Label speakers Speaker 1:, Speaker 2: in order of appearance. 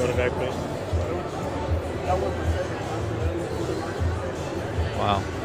Speaker 1: want to back, please?
Speaker 2: Wow.